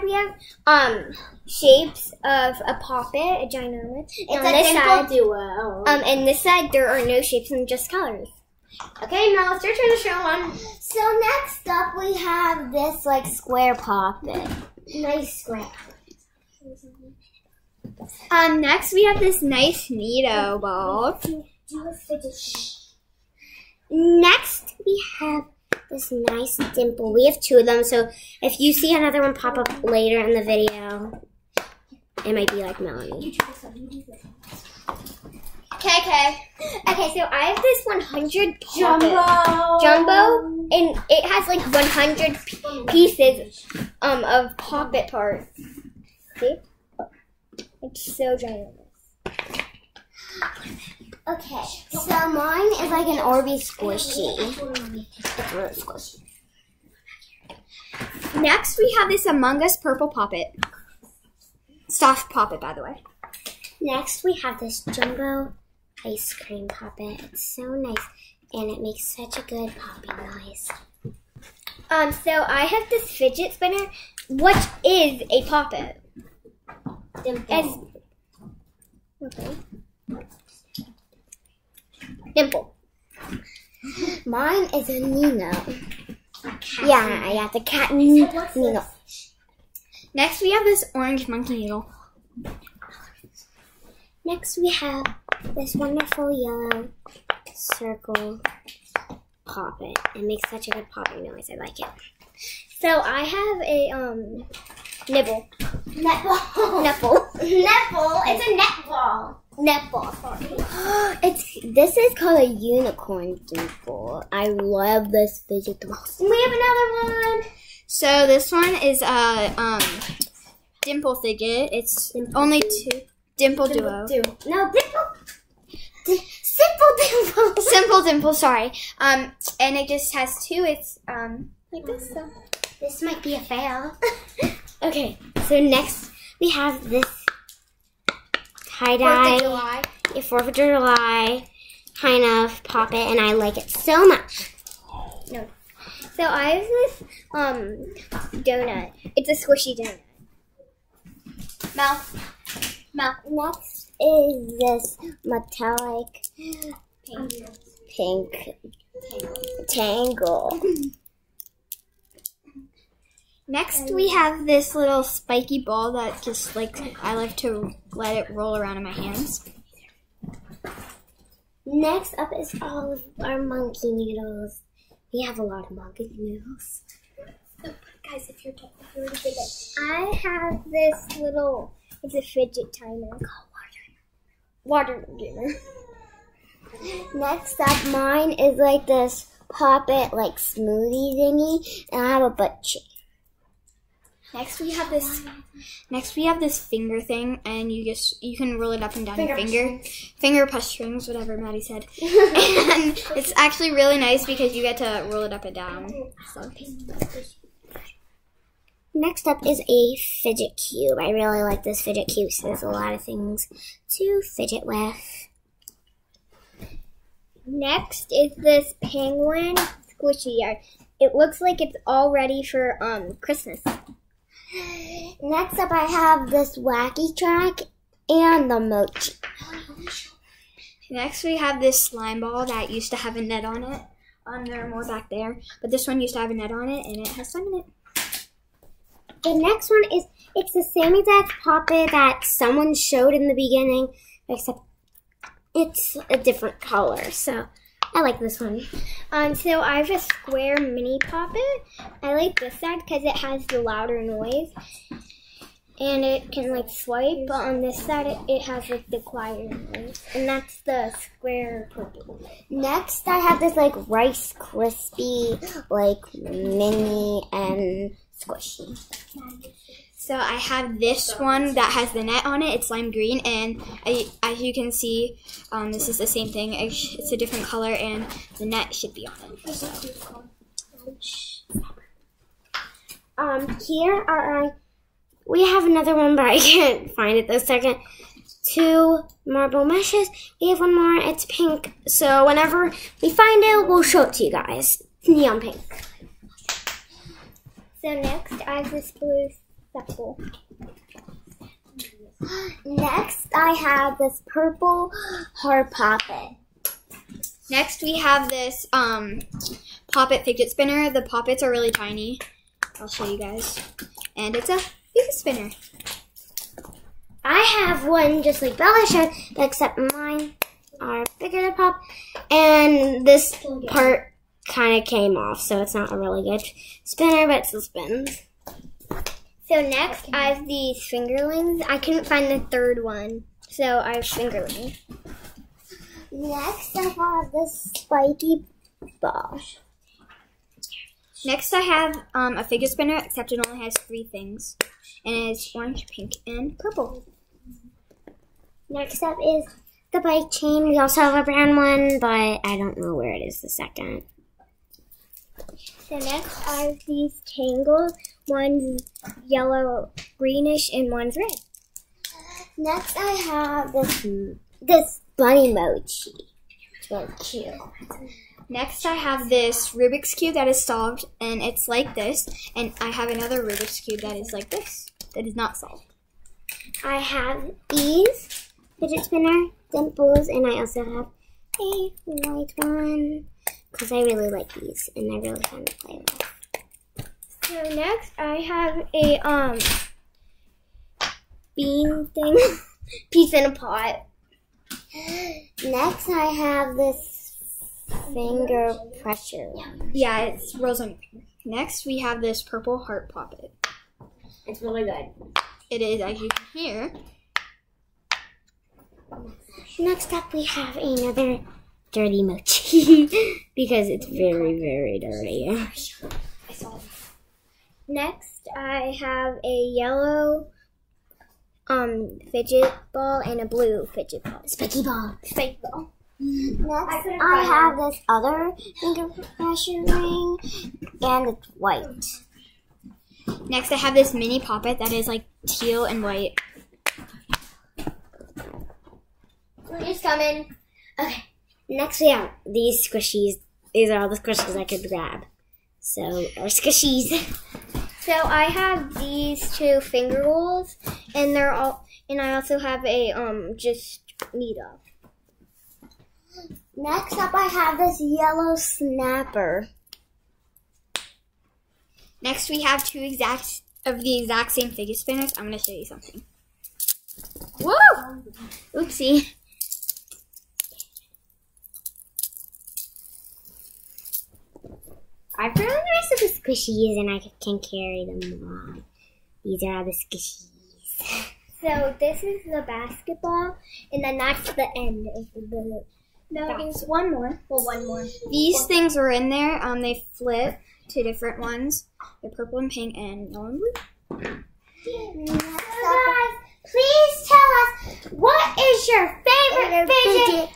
have um shapes of a poppet, a ginormous. It's and a on this side, duo. um, and this side there are no shapes and just colors. okay, now it's your turn to show one. So next up we have this like square poppet. Nice square. Um, next we have this nice NeeDoh ball. Do a fidget. Next we have this nice dimple. We have two of them, so if you see another one pop up later in the video, it might be like Melanie. Okay, Okay, Okay, so I have this 100 poppet. Jumbo. Jumbo, and it has like 100 p- pieces um of poppet parts. See? It's so giant. Okay, so mine is like an Orby squishy. It's really squishy. Next we have this Among Us purple poppet. Soft poppet, by the way. Next, we have this jumbo ice cream poppet. It's so nice, and it makes such a good popping noise. Um, so I have this fidget spinner, which is a poppet. As okay. Dimple. Mine is a NeeDoh. Yeah, I got the cat NeeDoh. Next we have this orange monkey noodle. Next, we have this wonderful yellow circle poppet. It It makes such a good popping noise. I like it. So I have a um nibble. Netball. Nipple. Netball. It's a netball. Netball, sorry. It's this is called a unicorn dimple. I love this fidget the most. We have another one. So this one is a um dimple fidget. It's only two dimple duo. Do no dimple. Di- simple dimple. Simple dimple, sorry. Um and it just has two. It's um like this. So. This might be a fail. okay, so next we have this tie dye. July. Fourth of July kind of poppet, and I like it so much. No. So I have this um donut. It's a squishy donut. Mouth. Mouth. Next is this metallic pink tangle. Next we have this little spiky ball that just like I like to let it roll around in my hands. Next up is all of our monkey noodles. We have a lot of monkey noodles. Guys, if you're, if you're I have this little, it's a fidget timer. Called water gamer. Next up, mine is like this pop it like smoothie thingy, and I have a butt. Next we have this next we have this finger thing and you just you can roll it up and down your finger. Finger push strings, whatever Maddie said. and it's actually really nice because you get to roll it up and down. So Next up is a fidget cube. I really like this fidget cube, so there's a lot of things to fidget with. Next is this penguin squishy yard. It looks like it's all ready for um Christmas. Next up, I have this wacky track and the mochi. next we have this slime ball that used to have a net on it. Um, there are more back there, but this one used to have a net on it and it has slime in it. The next one is it's the same exact puppet that someone showed in the beginning, except it's a different color. So I like this one. Um, so I have a square mini poppet. I like this side because it has the louder noise. And it can like swipe, but on this side it, it has like the quieter noise. And that's the square purple. Next, I have this like Rice Krispie, like mini and squishy. So I have this one that has the net on it. It's lime green, and I, as you can see, um, this is the same thing. It's it's a different color, and the net should be on it. So. Um, here are we have another one, but I can't find it this second. Two marble meshes. We have one more. It's pink. So whenever we find it, we'll show it to you guys. Neon pink. So next I have this blue acceptable. Next, I have this purple heart poppet. Next, we have this um, poppet fidget spinner. The poppets are really tiny. I'll show you guys. And it's a fidget spinner. I have one just like Bella showed, except mine are bigger to pop, and this part kind of came off, so it's not a really good spinner, but it still spins. So next, I have these fingerlings. I couldn't find the third one, so I have fingerlings. Next, I have this spiky ball. Next, I have um, a figure spinner, except it only has three things. And it's orange, pink, and purple. Next up is the bike chain. We also have a brown one, but I don't know where it is the second. So next, I have these tangles. One's yellow, greenish, and one's red. Next, I have this this bunny mochi. It's really cute. Next, I have this Rubik's Cube that is solved, and it's like this. And I have another Rubik's Cube that is like this, that is not solved. I have these fidget spinner dimples, and I also have a white one because I really like these, and they're really fun to play with. So next, I have a um bean thing, piece in a pot. Next, I have this finger pressure. Yeah, it's rose on. Next, we have this purple heart poppet. It's really good. It is, as you can hear, Next up, we have another dirty mochi because it's very, very dirty. Next, I have a yellow um fidget ball and a blue fidget ball. Spiky ball. Fake ball. Next, I have this other finger pressure ring, and it's white. next I have this mini poppet that is like teal and white. Who's coming? Okay. Next, we have these squishies. These are all the squishies I could grab. So, our squishies. So I have these two finger rolls, and they're all, and I also have a um just meat up. Next up, I have this yellow snapper. Next, we have two exact of the exact same figure spinners. I'm going to show you something. Whoa! Oopsie. I found the rest of the squishies, and I can carry them on. These are all the squishies. So this is the basketball, and then that's the end of the. No, there's one more. Well, one more. These things were in there. Um, they flip to different ones. They're purple and pink and yellow and blue. Up, please tell us what is your favorite fidget